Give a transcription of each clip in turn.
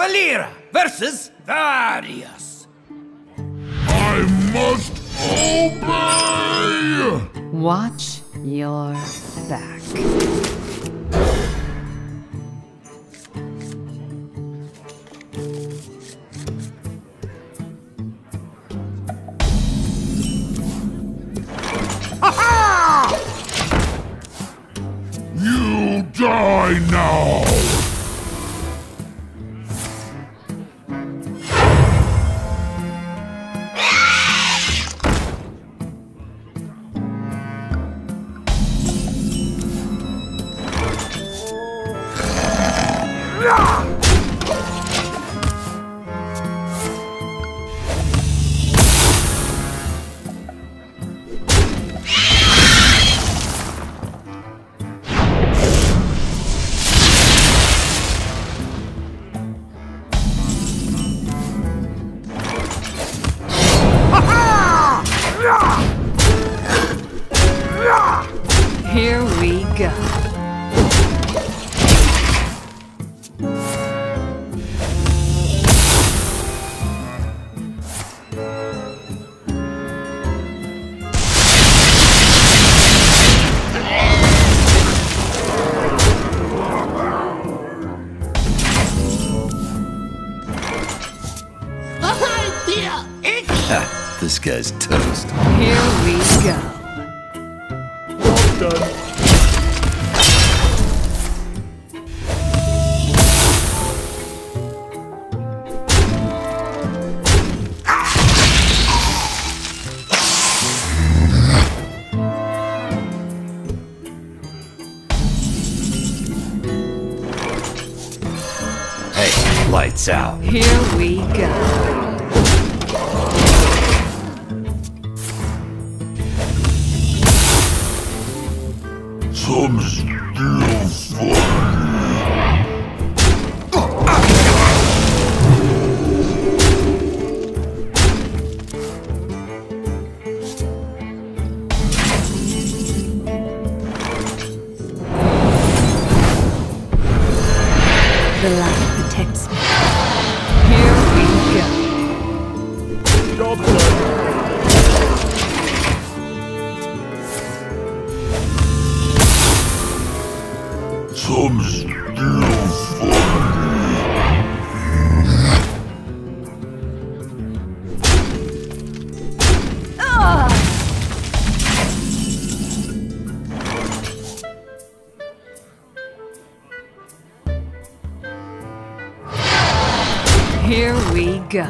Valeera versus Thaddius. I must obey! Watch your back. You die now! Here we go. This guy's toast. Here we go. Hey, lights out. Here we go. Some still Some still funny. Here we go.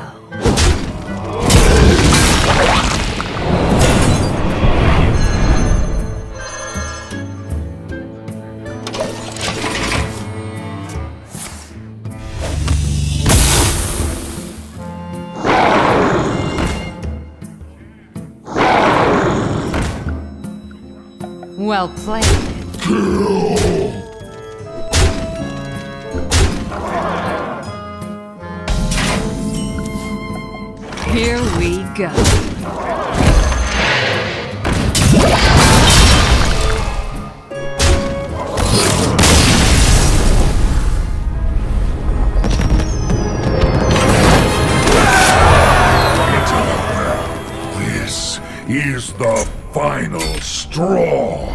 Well played. Here we go. Final straw.